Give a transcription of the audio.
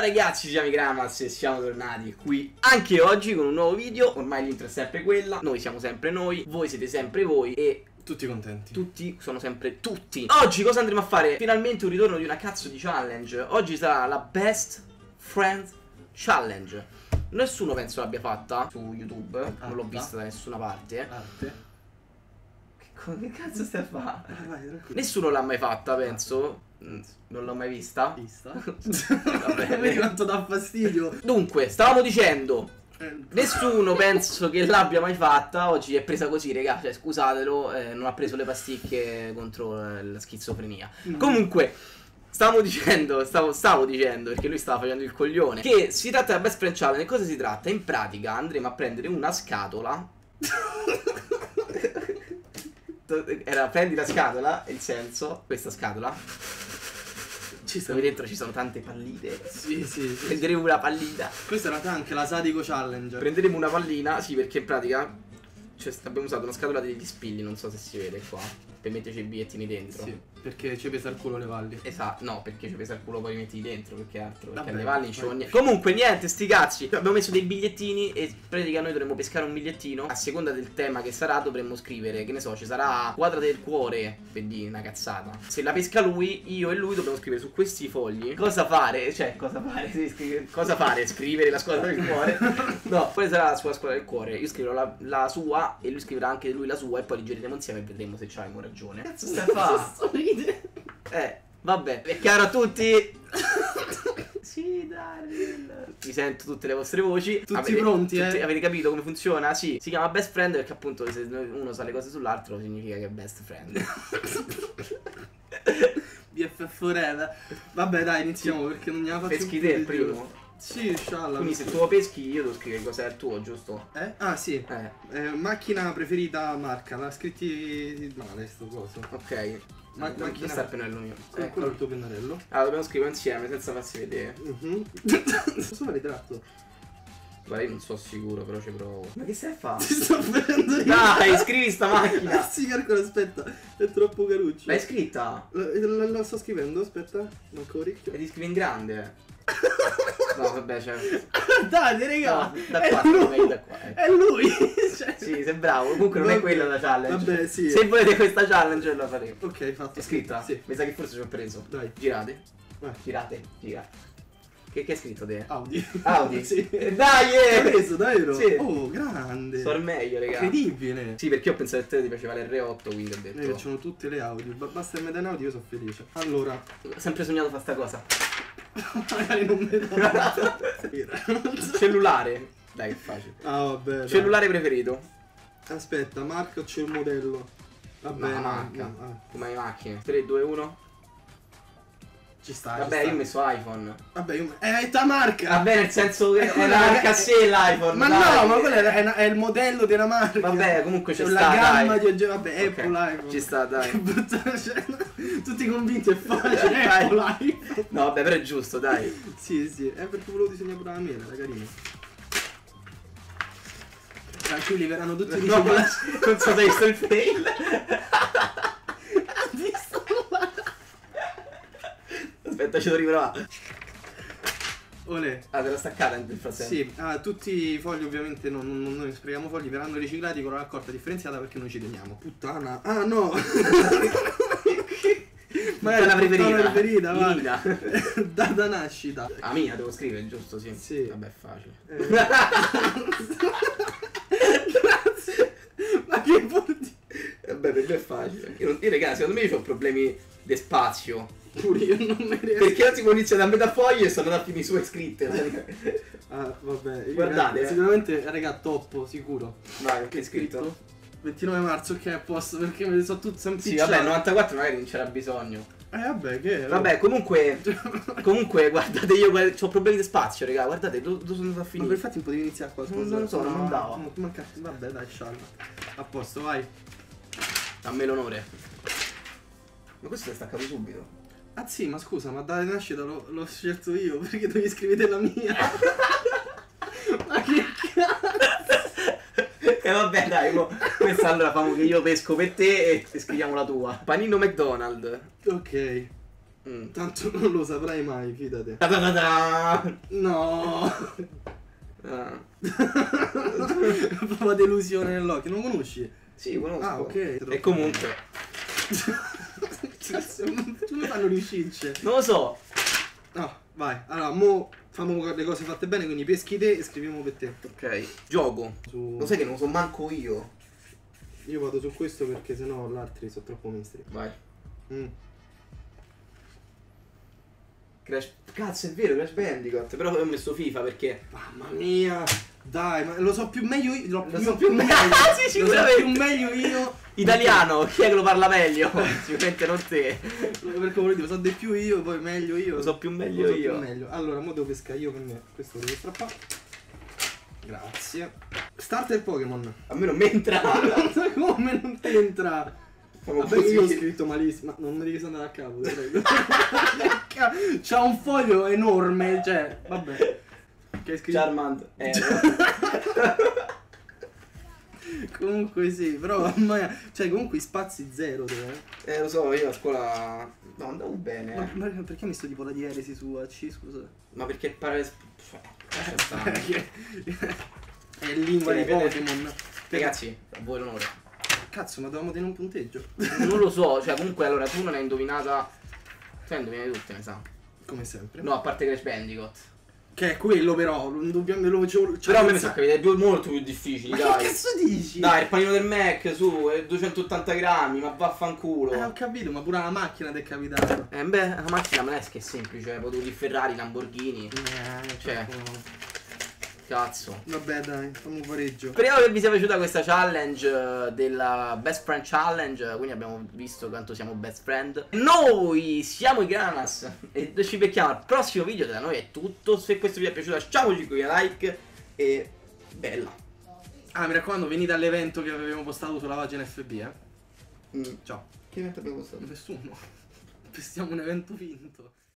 Ciao ragazzi, siamo i Gramas e siamo tornati qui anche oggi con un nuovo video. Ormai l'intro è sempre quella, noi siamo sempre noi, voi siete sempre voi e Tutti contenti. tutti sono sempre tutti. Oggi cosa andremo a fare? Finalmente un ritorno di una cazzo di challenge. Oggi sarà la Best Friend Challenge. Nessuno penso l'abbia fatta su YouTube, non l'ho vista da nessuna parte. Arte. Che, che cazzo stai a fare? Nessuno l'ha mai fatta, penso. Mm, Non l'ho mai vista. Vista. bene. Vedi quanto dà fastidio. Dunque, stavamo dicendo Eh, Nessuno penso che l'abbia mai fatta. Oggi è presa così, raga. Cioè, scusatelo, eh, non ha preso le pasticche contro eh, la schizofrenia. Mm. Comunque, stavo dicendo, stavo, stavo dicendo, perché lui stava facendo il coglione. Che si tratta della Best Friend Challenge. Cosa si tratta? In pratica andremo a prendere una scatola. Era prendi la scatola, il senso, questa scatola. Ci sta. Dove dentro ci sono tante pallite. Sì, sì, sì. Prenderemo una pallina. Questa è anche la Sadico Challenge. Prenderemo una pallina, sì, perché in pratica cioè, abbiamo usato una scatola degli spilli, non so se si vede qua, per metterci i bigliettini dentro. Sì, perché ci pesa il culo le valli. Esatto, no, perché ci pesa il culo poi li metti dentro, perché altro, perché Vabbè, alle valli vuole niente. Comunque, niente, sti cazzi. Abbiamo messo dei bigliettini e pratica noi dovremmo pescare un bigliettino. A seconda del tema che sarà, dovremmo scrivere, che ne so, ci sarà quadra del cuore, per dire una cazzata. Se la pesca lui, io e lui dobbiamo scrivere su questi fogli cosa fare, cioè cosa fare, sì, scrivere- cosa fare, scrivere la squadra del cuore. No, quale sarà la sua squadra del cuore? Io scriverò la, la sua e lui scriverà anche lui la sua e poi li gireremo insieme e vedremo se c'avevamo ragione. Cazzo stai fa? Eh, vabbè, è chiaro a tutti? sì, dai. Mi sento tutte le vostre voci. Tutti pronti, eh? Avete capito come funziona? Sì. Si chiama best friend perché appunto se uno sa le cose sull'altro significa che è best friend. BFF Forever. Vabbè, dai, iniziamo perché non gliela faccio Peschi te il primo. Sì, inshallah. Quindi se tu lo peschi io devo scrivere cos'è il tuo, giusto? Eh? Ah, sì. Eh, Eh, macchina preferita marca, l'ha scritti male sto coso. ok. Ma- Ma macchina- questo è il pennello mio. Eh, quello è Ecco. il tuo pennarello. Allora dobbiamo scrivere insieme senza farsi vedere. Mhm. Posso fare ritratto? Guarda, io non sono sicuro, però ci provo. Ma che stai a fare? Ti sto prendendo io. Dai, scrivi sta Ah, macchina. sì, calcola, aspetta, è troppo caruccio. L'hai scritta? La, la- la sto scrivendo, aspetta, manco orecchio. E ti scrivi in grande? No, vabbè, cioè. Dai, raga, No, da è qua, lui, da qua, ecco. è lui. cioè. Sì, sei bravo. Comunque non è Vabbè, quella la challenge. Vabbè, sì. Se volete questa challenge la faremo. Ok, fatto. È scritta? Sì. Mi sa che forse ci ho preso. Dai, Girate. vai. Girate. Gira. Che, che hai scritto te? Audi. Audi? sì. Eh, Dai, eh! preso, davvero? Sì. Oh, grande. Sto al meglio, raga. Incredibile. Sì, perché ho pensato che te ti piaceva l'R8, quindi ho Mi detto. piacciono tutte le Audi. ba- Basta che mi dai un Audi, io sono felice. Allora, Ho sempre sognato fare sta cosa. Magari non mi dai. Cellulare. Dai, che facile. ah, vabbè. dai. Cellulare preferito? Aspetta, marca o c'è il modello? Vabbè, No, no, marca. no, ah, Come le macchine. 3, 2, 1. Ci sta. Vabbè, ci io sta. ho messo iPhone. Vabbè, io... è ta marca. Vabbè, nel senso che Eh, è una è- marca a sé l'iPhone. Ma dai. no, ma quello è, è- è il modello della marca. Vabbè, comunque c'è sta, la gamma dai. di. Vabbè, Ok, Apple iPhone. Ci sta, Che dai. brutta scena. Tutti convinti è facile. Apple iPhone. No, vabbè, però è giusto, dai. Sì, sì, è perché volevo disegnare pure la mela, era carino. Tranquilli, verranno tutti No, disegnati. non so se hai visto il fail. Aspetta, ci devo riprovare. Olè. Ah, te l'ho staccata nel frattempo. Sì, ah, tutti i fogli ovviamente non, non, noi sprechiamo fogli, verranno riciclati con la raccolta differenziata perché noi ci teniamo. Puttana. Ah no! Magari la preferita. preferita, va. Mina. Data nascita. Ah, Mina, devo scrivere, giusto? Sì. Sì. Vabbè, è facile. Eh. Grazie. Ma che vuol dire? Vabbè, per me è facile. Io, io ragazzi, secondo me ho problemi di spazio. Pure io non mi riesco. Perché io tipo inizio da metà foglie e sono andato a finire su scritte. Ah, vabbè. io, Guardate, eh. Sicuramente, raga, top, sicuro. Vai, che hai scritto? 29 marzo, ok, a posto, perché me ne so tutti sempre Sì, vabbè, 94 magari non c'era bisogno. Eh, vabbè, che... Vabbè, comunque. Comunque, guardate, io ho problemi di spazio, raga. Guardate, dove, dove sono andato a Ma finire? per infatti potevi iniziare qualcosa. Non- non lo so, non andava. no, manca- Vabbè, dai, scialla. A posto, vai. A me l'onore. Ma questo è staccato subito. Ah sì, ma scusa, ma dalla nascita l'ho, l'ho scelto io, perché devi scrivere la mia? ma che cazzo? E vabbè, dai, mo, questa allora famo che io pesco per te e, e scriviamo la tua. Panino McDonald's. Ok. Mm. Tanto non lo saprai mai, fidate. Ta ta ta. No! Ah. Proprio delusione nell'occhio, non conosci? Sì, conosco. Ah, ok. E comunque, fanno riuscirci? non lo so. No, vai. Allora, mo facciamo le cose fatte bene, quindi peschi te e scriviamo per te. Ok, gioco. Su... Lo sai che non so manco io. Io vado su questo perché sennò gli altri sono troppo mainstream. Vai. Mm. Crash... Cazzo, è vero, Crash Bandicoot. Però ho messo FIFA perché. Mamma mia! Dai, ma lo so più meglio io. Lo, Lo so so più meglio. me- sì, Lo so sicuramente. più meglio io. Italiano, chi è che lo parla meglio? Sicuramente non te. Perché volevo dire, lo so di più io, poi meglio io. Lo so più meglio Lo so io. più meglio. Allora, mo devo pescare io per me. Questo lo devo strappare. Grazie. Starter Pokémon. A me non mi entra. Come non ti entra? Vabbè, io ho scritto malissimo, ma non mi devi andare a capo. C'ha un foglio enorme, cioè, vabbè. Che hai scritto? Charmand. Eh, Comunque sì, però mia, cioè comunque i spazi zero te, eh. eh, lo so, io a scuola. No, andavo bene. Ma, eh. ma perché mi sto tipo la dieresi su AC, scusa? Ma perché pare. Cioè. È lingua di Pokémon. Ragazzi, a voi l'onore. Cazzo, ma dovevamo tenere un punteggio. Non lo so, cioè comunque allora tu non hai indovinata. Tu hai indovinato tutte, mi sa. Come sempre. No, a parte Crash Bandicoot. Che è quello però, non dobbiamo lo c'ho- Però a me mi sa che due molto più difficili, Ma dai. che cazzo dici? Dai, il panino del Mac, su, è 280 grammi, ma vaffanculo. Eh, ho capito, ma pure la macchina ti è capitata. Eh, beh, la macchina non è che è semplice, potevo di Ferrari, Lamborghini. Eh, Cioè. troppo- Cazzo. Vabbè dai, fammi un pareggio. Speriamo che vi sia piaciuta questa challenge eh, della Best Friend Challenge. Quindi abbiamo visto quanto siamo best friend. Noi siamo i Granas e ci becchiamo al prossimo video. Da noi è tutto. Se questo video vi è piaciuto, lasciamoci qui un like. E bella. Ah, mi raccomando, venite all'evento che avevamo postato sulla pagina FB, eh. Mm. Ciao. Che evento abbiamo postato? Nessuno. Pestiamo un evento finto.